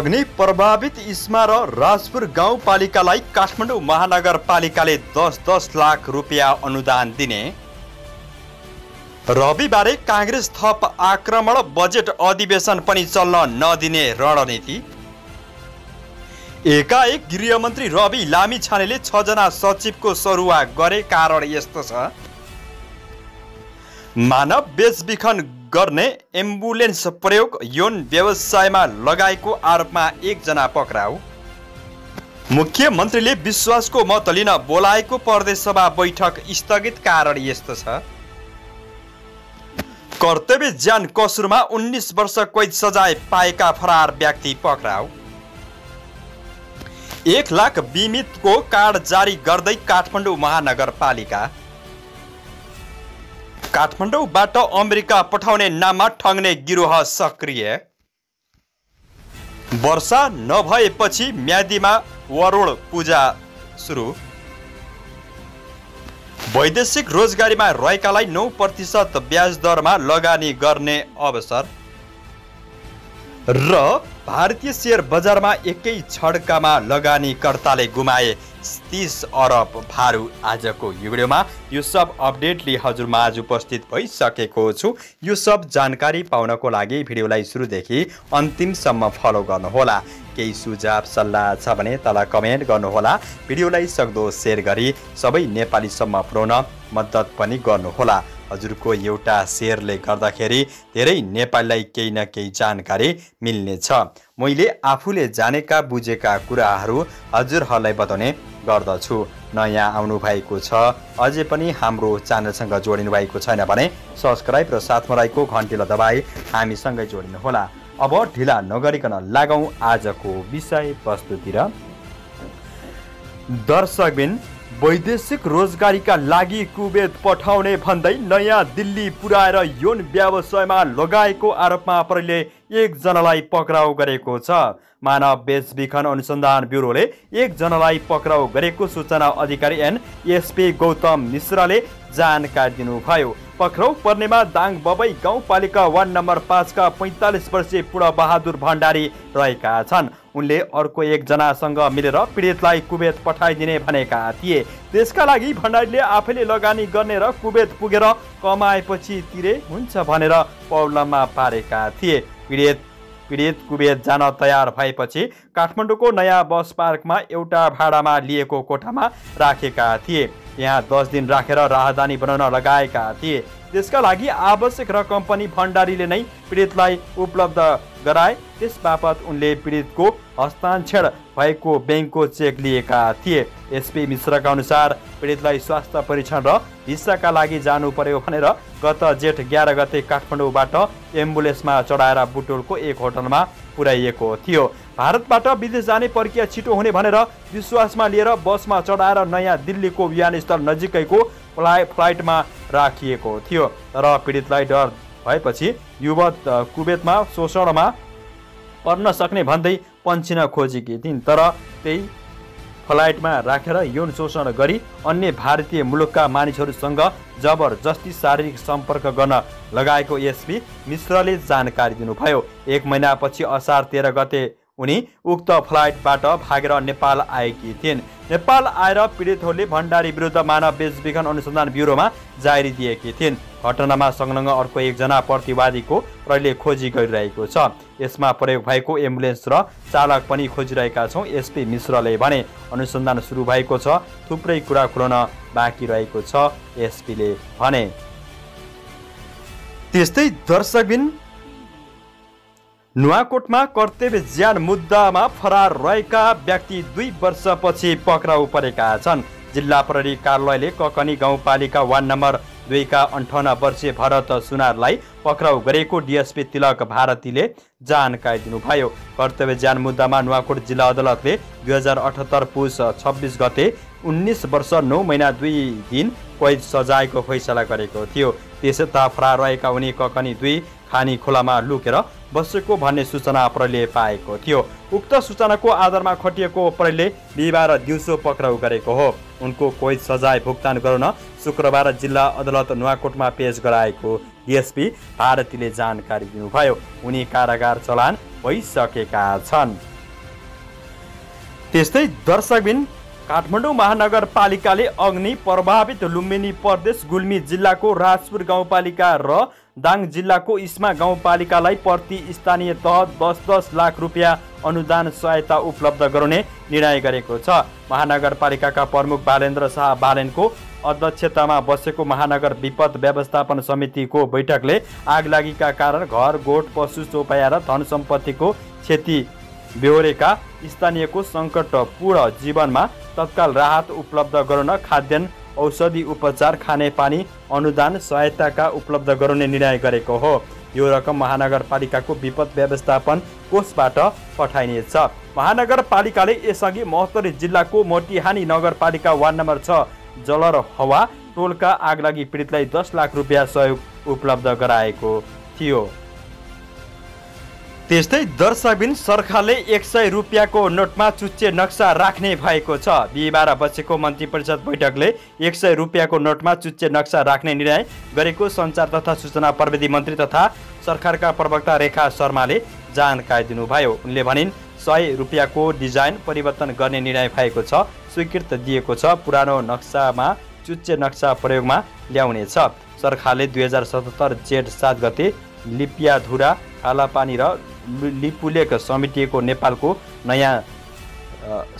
अग्नि प्रभावित इस्मा र राजपुर गाउँपालिकालाई काठमाडौँ महानगरपालिकाले दस दस लाख रुपियाँ अनुदान दिने। रविबारे काङ्ग्रेस थप आक्रमण बजेट अधिवेशन पनि चल्न नदिने रणनीति। एकाएक गृहमन्त्री रवि लामी छानेले छजना सचिवको सरुवा गरे कारण यस्तो छ। मानव बेचबिखन गर्ने एम्बुलेन्स प्रयोग यौन व्यवसायमा लगाएको आरोपमा एकजना पक्राउ। मुख्यमन्त्रीले विश्वासको मत लिन बोलाएको प्रदेश सभा बैठक स्थगित कारण यस्तो छ। कर्तव्य ज्यान कसुरमा उन्नाइस वर्ष कैद सजाय पाएका फरार व्यक्ति पक्राउ। एक लाख बिमितको कार्ड जारी गर्दै काठमाडौँ महानगरपालिका काठमाडौँबाट अमेरिका पठाउने नाममा ठग्ने गिरोह सक्रिय। वर्षा नभएपछि म्यादीमा वरुण पूजा सुरु। वैदेशिक रोजगारीमा रहेकालाई नौ प्रतिशत ब्याज दरमा लगानी गर्ने अवसर। र भारतीय सेयर बजारमा एकै छड्कामा लगानीकर्ताले गुमाए तिस अरब भारु आजको यो भिडियोमा यो सब अपडेटले हजुरमा आज उपस्थित भइसकेको छु। यो सब जानकारी पाउनको लागि भिडियोलाई सुरुदेखि अन्तिमसम्म फलो गर्नुहोला। केही सुझाव सल्लाह छ भने तल कमेन्ट गर्नुहोला। भिडियोलाई सक्दो सेयर गरी सबै नेपालीसम्म पुर्याउन मद्दत पनि गर्नुहोला। हजुरको एउटा सेयरले गर्दाखेरि धेरै नेपालीलाई केही न केही जानकारी मिल्नेछ। मैले आफूले जानेका बुझेका कुराहरू हजुरहरूलाई बताउने गर्दछु। नयाँ आउनु भएको छ। अझै पनि हाम्रो च्यानलसँग जोडिनु भएको छैन भने सब्सक्राइब र साथमा रहेको घन्टीलाई दबाई हामीसँगै जोडिनुहोला। अब ढिला नगरिकन लागौँ आजको विषय वस्तुतिर दर्शकबिन वैदेशिक रोजगारीका लागि कुवेत पठाउने भन्दै नयाँ दिल्ली पुर्याएर यौन व्यवसायमा लगाएको आरोपमा पहिले एकजनालाई पक्राउ गरेको छ। मानव बेचबिखन अनुसन्धान ब्युरोले एकजनालाई पक्राउ गरेको सूचना अधिकारी एन एसपी गौतम मिश्राले जानकारी दिनुभयो। पक्राउ पर्नेमा दाङ बबई गाउँपालिका वार्ड नम्बर पाँचका पैँतालिस वर्षीय बहादुर भण्डारी रहेका छन्। उनले अर्को एकजनासँग मिलेर पीडितलाई कुवेत पठाइदिने भनेका थिए। त्यसका लागि भण्डारीले आफैले लगानी गर्ने र कुवेत पुगेर कमाएपछि तिरे हुन्छ भनेर पौलममा पारेका थिए। पीडित पीडित कुवेत जान तयार भएपछि काठमाडौँको नयाँ बस पार्कमा एउटा भाडामा लिएको कोठामा राखेका थिए। यहाँ दस दिन राखेर राहदानी बनाउन लगाएका थिए। त्यसका लागि आवश्यक रकम पनि भण्डारीले नै पीडितलाई उपलब्ध गराए। त्यस बापत उनले पीडितको हस्ताक्षर भएको ब्याङ्कको चेक लिएका थिए। एसपी मिश्रका अनुसार पीडितलाई स्वास्थ्य परीक्षण र भिसाका लागि जानु पर्यो भनेर गत जेठ एघार गते काठमाडौँबाट एम्बुलेन्समा चढाएर बुटोलको एक होटलमा पुर्याइएको थियो। भारतबाट विदेश जाने प्रक्रिया छिटो हुने भनेर विश्वासमा लिएर बसमा चढाएर नयाँ दिल्लीको विमानस्थल नजिकैको फ्लाइ फ्लाइटमा राखिएको थियो तर पीडितलाई डर भएपछि युवत कुवेतमा, शोषणमा पर्न सक्ने भन्दै पन्चिन खोजेकी थिइन्। तर त्यही फ्लाइटमा राखेर यौन शोषण गरी अन्य भारतीय मुलुकका मानिसहरूसँग जबरजस्ती शारीरिक सम्पर्क गर्न लगाएको एसपी मिश्रले जानकारी दिनुभयो। एक महिनापछि असार तेह्र गते उनी उक्त फ्लाइटबाट भागेर नेपाल आएकी थिइन्। नेपाल आएर पीडितहरूले भण्डारी विरुद्ध मानव बेचबिखन अनुसन्धान ब्युरोमा जारी दिएकी थिइन्। घटनामा संलग्न अर्को एकजना प्रतिवादीको प्रहरीले खोजी गरिरहेको छ। यसमा प्रयोग भएको एम्बुलेन्स र चालक पनि खोजिरहेका छौँ एसपी मिश्रले भने। अनुसन्धान सुरु भएको छ थुप्रै कुरा खुलाउन बाँकी रहेको छ एसपीले भने। त्यस्तै दर्शकबिन नुवाकोटमा कर्तव्य ज्यान मुद्दामा फरार रहेका व्यक्ति दुई वर्षपछि पक्राउ परेका छन्। जिल्ला प्रहरी कार्यालयले ककनी गाउँपालिका वार्ड नम्बर दुईका अन्ठाउन्न वर्षीय भरत सुनारलाई पक्राउ गरेको डिएसपी तिलक भारतीले जानकारी दिनुभयो। कर्तव्य ज्यान मुद्दामा नुवाकोट जिल्ला अदालतले दुई हजार अठहत्तर पुस छब्बिस गते उन्नाइस वर्ष नौ महिना दुई दिन कैद सजायको फैसला गरेको थियो। त्यसता फरार रहेका उनी ककनी दुई खानी खोलामा लुकेर बसेको भन्ने सूचना प्रहरीले पाएको थियो। उक्त सूचनाको आधारमा खटिएको प्रहरीले बिहिबार दिउँसो पक्राउ गरेको हो। उनको कैद सजाय भुक्तान गराउन शुक्रबार जिल्ला अदालत नुवाकोटमा पेश गराएको डिएसपी भारतीले जानकारी दिनुभयो। उनी कारागार चलान भइसकेका छन्। त्यस्तै दर्शकबिन काठमाडौँ महानगरपालिकाले अग्नि प्रभावित लुम्बिनी प्रदेश गुल्मी जिल्लाको राजपुर गाउँपालिका र दाङ जिल्लाको इस्मा गाउँपालिकालाई प्रति स्थानीय तह दस दस लाख रुपियाँ अनुदान सहायता उपलब्ध गराउने निर्णय गरेको छ। महानगरपालिकाका प्रमुख बालेन्द्र शाह बालेनको अध्यक्षतामा बसेको महानगर विपद व्यवस्थापन समितिको बैठकले आगलागीका कारण घर गोठ पशु चौपाया र धन सम्पत्तिको क्षति बेहोरेका स्थानीयको सङ्कटपूर्ण जीवनमा तत्काल राहत उपलब्ध गराउन खाद्यान्न औषधि उपचार खानेपानी अनुदान सहायताका उपलब्ध गराउने निर्णय गरेको हो। यो रकम महानगरपालिकाको विपद व्यवस्थापन कोषबाट पठाइनेछ। महानगरपालिकाले यसअघि महोत्तरी जिल्लाको मोटिहानी नगरपालिका वार्ड नम्बर छ जलर हवा टोलका आगलागी पीडितलाई दस लाख रुपियाँ सहयोग उपलब्ध गराएको थियो। त्यस्तै दर्शकबिन सरकारले एक सय रुपियाँको नोटमा चुच्चे नक्सा राख्ने भएको छ। बिहिबार बसेको मन्त्री परिषद बैठकले एक सय रुपियाँको नोटमा चुच्चे नक्सा राख्ने निर्णय गरेको सञ्चार तथा सूचना प्रविधि मन्त्री तथा सरकारका प्रवक्ता रेखा शर्माले जानकारी दिनुभयो। उनले भनिन् सय रुपियाँको डिजाइन परिवर्तन गर्ने निर्णय भएको छ स्वीकृत दिएको छ पुरानो नक्सामा चुच्चे नक्सा प्रयोगमा ल्याउनेछ सरकारले दुई हजार सतहत्तर जेठ सात गते लिपियाधुरा कालापानी र लिपुलेख समितिको नेपालको नयाँ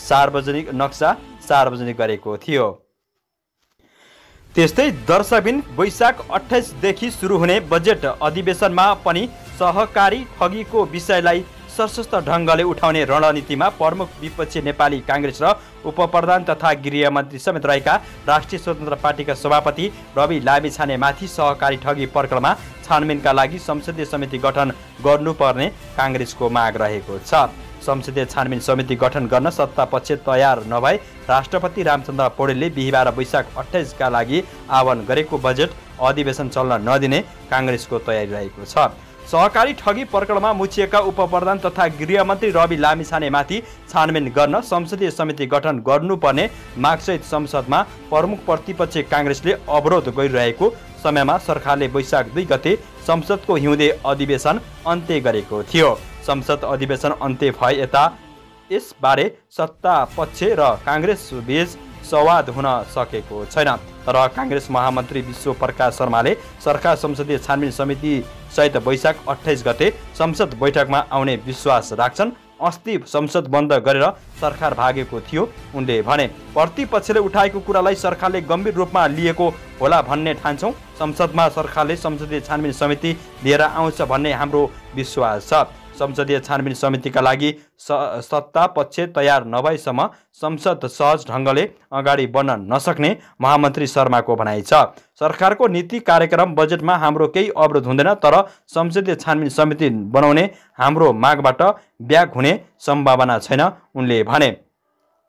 सार्वजनिक नक्सा सार्वजनिक गरेको थियो। त्यस्तै दर्शकबिन वैशाख अठाइसदेखि सुरु हुने बजेट अधिवेशनमा पनि सहकारी ठगीको विषयलाई सशस्त्र ढङ्गले उठाउने रणनीतिमा प्रमुख विपक्षी नेपाली काङ्ग्रेस र उपप्रधान तथा गृहमन्त्री समेत रहेका राष्ट्रिय स्वतन्त्र पार्टीका सभापति रवि लामिछानेमाथि सहकारी ठगी प्रकरणमा छानबिनका लागि संसदीय समिति गठन गर्नुपर्ने काङ्ग्रेसको माग रहेको छ। संसदीय छानबिन समिति गठन गर्न सत्ता पक्ष तयार नभए राष्ट्रपति रामचन्द्र पौडेलले बिहिबार वैशाख अठाइसका लागि आह्वान गरेको बजेट अधिवेशन चल्न नदिने काङ्ग्रेसको तयारी रहेको छ। सहकारी ठगी प्रकरणमा मुछिएका उपप्रधान तथा गृहमन्त्री रवि लामिछानेमाथि छानबिन गर्न संसदीय समिति गठन गर्नुपर्ने मागसहित संसदमा प्रमुख प्रतिपक्ष काङ्ग्रेसले अवरोध गरिरहेको समयमा सरकारले वैशाख दुई गते संसदको हिउँदे अधिवेशन अन्त्य गरेको थियो। संसद अधिवेशन अन्त्य भए यता यसबारे सत्ता पक्ष र काङ्ग्रेस बीच संवाद हुन सकेको छैन। तर काङ्ग्रेस महामन्त्री विश्व प्रकाश शर्माले सरकार संसदीय छानबिन समिति सहित वैशाख अठाइस गते संसद बैठकमा आउने विश्वास राख्छन्। अस्ति संसद बन्द गरेर सरकार भागेको थियो उनले भने प्रतिपक्षले उठाएको कुरालाई सरकारले गम्भीर रूपमा लिएको होला भन्ने ठान्छौँ। संसदमा सरकारले संसदीय छानबिन समिति लिएर आउँछ भन्ने हाम्रो विश्वास छ। संसदीय छानबिन समितिका लागि सत्ता पक्ष तयार नभएसम्म संसद सहज ढङ्गले अगाडि बढ्न नसक्ने महामन्त्री शर्माको भनाइ छ। सरकारको नीति कार्यक्रम बजेटमा हाम्रो केही अवरोध हुँदैन तर संसदीय छानबिन समिति बनाउने हाम्रो मागबाट ब्याग हुने सम्भावना छैन उनले भने।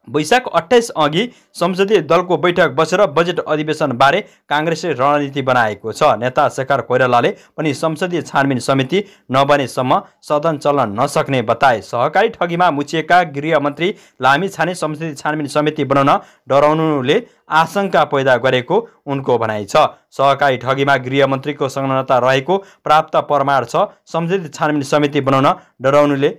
वैशाख अठाइस अघि संसदीय दलको बैठक बसेर बजेट अधिवेशनबारे काङ्ग्रेसले रणनीति बनाएको छ। नेता शेखर कोइरालाले पनि संसदीय छानबिन समिति नबनेसम्म सदन चल्न नसक्ने बताए। सहकारी ठगीमा मुछिएका गृहमन्त्री लामी छाने संसदीय छानबिन समिति बनाउन डराउनुले आशंका पैदा गरेको उनको भनाइ छ। सहकारी ठगीमा गृहमन्त्रीको संलग्नता रहेको प्राप्त प्रमाण छ। संसदीय छानबिन समिति बनाउन डराउनुले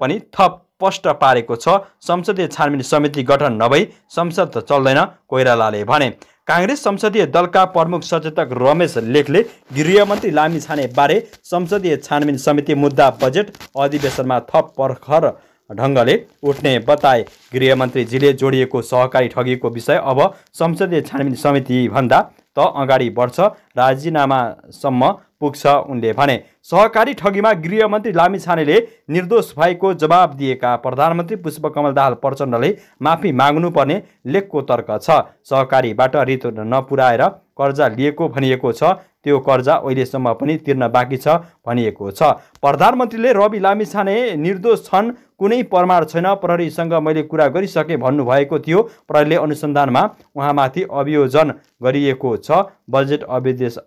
पनि थप स्पष्ट पारेको छ। संसदीय छानबिन समिति गठन नभई संसद चल्दैन कोइरालाले भने। काङ्ग्रेस संसदीय दलका प्रमुख सचेतक रमेश लेखले गृहमन्त्री लामी छाने बारे संसदीय छानबिन समिति मुद्दा बजेट अधिवेशनमा थप पर्खर ढङ्गले उठ्ने बताए। गृहमन्त्रीजीले जोडिएको सहकारी ठगीको विषय अब संसदीय छानबिन समिति भन्दा त अगाडि बढ्छ राजीनामासम्म पुग्छ उनले भने। सहकारी ठगीमा गृहमन्त्री लामिछानेले निर्दोष भएको जवाब दिएका प्रधानमन्त्री पुष्पकमल दाहाल प्रचण्डले माफी माग्नुपर्ने लेखको तर्क छ। सहकारीबाट रित नपुर्याएर कर्जा लिएको भनिएको छ। त्यो कर्जा अहिलेसम्म पनि तिर्न बाँकी छ भनिएको छ। प्रधानमन्त्रीले रवि लामिछाने निर्दोष छन् कुनै प्रमाण छैन प्रहरीसँग मैले कुरा गरिसकेँ भन्नुभएको थियो। प्रहरीले अनुसन्धानमा उहाँमाथि अभियोजन गरिएको छ। बजेट अभिदेश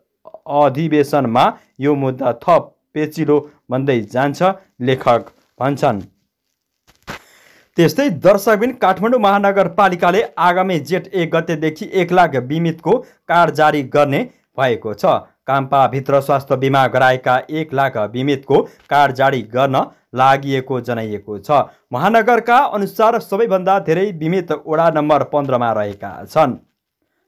अधिवेशनमा यो मुद्दा थप पेचिलो बन्दै जान्छ लेखक भन्छन्। त्यस्तै दर्शकबिन काठमाडौँ महानगरपालिकाले आगामी जेठ एक गतेदेखि एक लाख बिमितको कार्ड जारी गर्ने भएको छ। काम्पाभित्र स्वास्थ्य बिमा गराएका एक लाख बिमितको कार्ड जारी गर्न लागि जनाइएको छ। महानगरका अनुसार सबैभन्दा धेरै बिमित वडा नम्बर पन्ध्रमा रहेका छन्।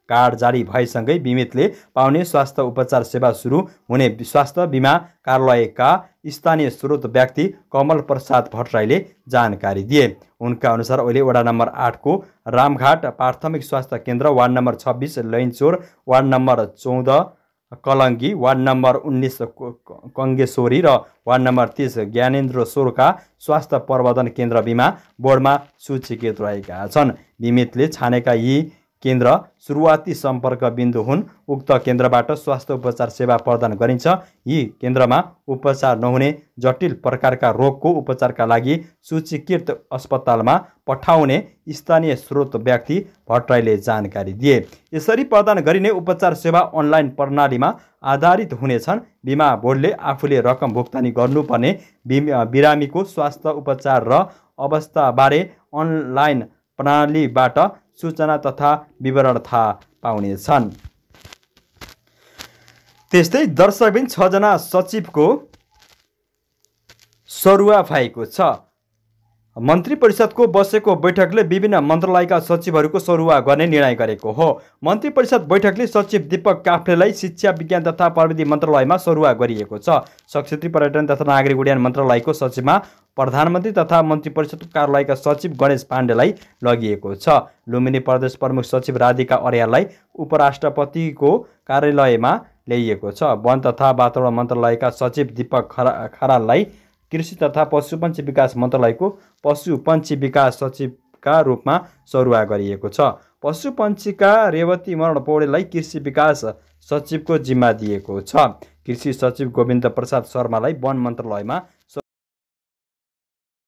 कार्ड जारी भएसँगै बिमितले पाउने स्वास्थ्य उपचार सेवा सुरु हुने स्वास्थ्य बिमा कार्यालयका स्थानीय स्रोत व्यक्ति कमल प्रसाद भट्टराईले जानकारी दिए। उनका अनुसार अहिले वडा नम्बर आठको रामघाट प्राथमिक स्वास्थ्य केन्द्र वार्ड नम्बर छब्बिस लैनचोर वार्ड नम्बर चौध कलङ्गी वार्ड नम्बर उन्नाइस कङ्गेश्वरी र वार्ड नम्बर तिस ज्ञानेन्द्र सोरका स्वास्थ्य प्रवर्धन केन्द्र बिमा बोर्डमा सूचीकृत रहेका छन्। बिमितले छानेका यी केन्द्र सुरुवाती सम्पर्क बिन्दु हुन्। उक्त केन्द्रबाट स्वास्थ्य उपचार सेवा प्रदान गरिन्छ। यी केन्द्रमा उपचार नहुने जटिल प्रकारका रोगको उपचारका लागि सूचीकृत अस्पतालमा पठाउने स्थानीय स्रोत व्यक्ति भट्टराईले जानकारी दिए। यसरी प्रदान गरिने उपचार सेवा अनलाइन प्रणालीमा आधारित हुनेछन्। बिमा बोर्डले आफूले रकम भुक्तानी गर्नुपर्ने बिरामीको स्वास्थ्य उपचार र अवस्थाबारे अनलाइन प्रणालीबाट सूचना तथा विवरण थाहा पाउनेछन्। त्यस्तै दर्शकबिन छजना सचिवको सरुवा भएको छ। मन्त्री परिषदको बसेको बैठकले विभिन्न मन्त्रालयका सचिवहरूको सरुवा गर्ने निर्णय गरेको हो। मन्त्री परिषद बैठकले सचिव दीपक काफ्लेलाई शिक्षा विज्ञान तथा प्रविधि मन्त्रालयमा सरुवा गरिएको छ। संस्कृति पर्यटन तथा नागरिक उड्डयन मन्त्रालयको सचिवमा प्रधानमन्त्री तथा मन्त्री परिषदको कार्यालयका सचिव गणेश पाण्डेलाई लगिएको छ। लुम्बिनी प्रदेश प्रमुख सचिव राधिका अर्याललाई उपराष्ट्रपतिको कार्यालयमा ल्याइएको छ। वन तथा वातावरण मन्त्रालयका सचिव दीपक खरा खराललाई कृषि तथा पशुपन्छी विकास मन्त्रालयको पशुपन्छी विकास सचिवका रूपमा सरुवा गरिएको छ। पशुपन्छीका रेवती मरण पौडेललाई कृषि विकास सचिवको जिम्मा दिएको छ। कृषि सचिव गोविन्द प्रसाद शर्मालाई वन मन्त्रालयमा